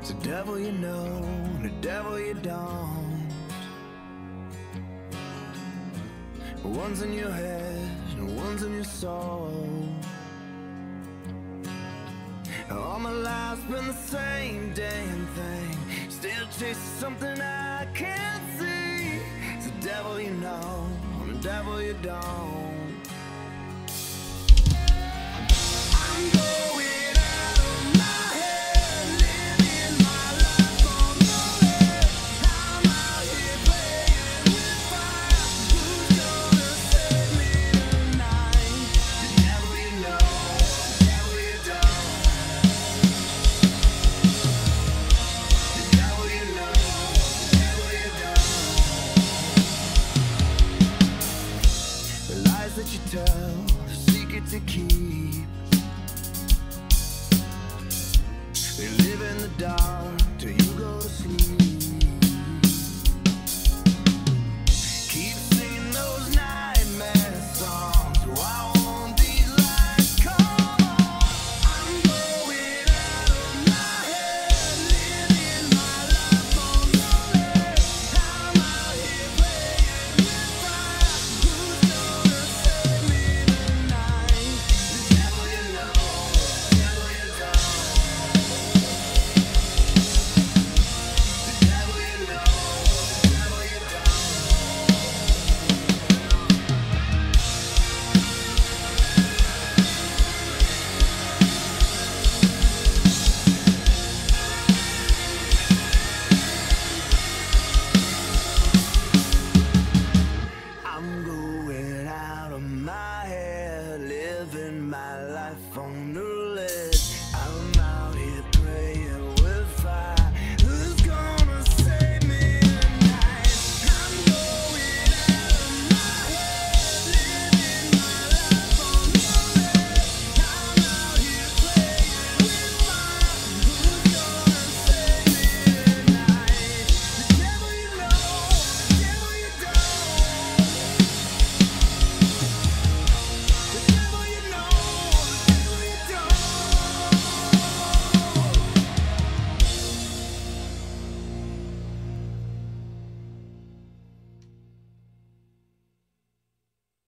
It's a devil you know, and a devil you don't. One's in your head, and one's in your soul. All my life's been the same damn thing. Still chasing something I can't see. It's a devil you know, and a devil you don't. You tell, the secret to keep. They live in the dark till you go to sleep.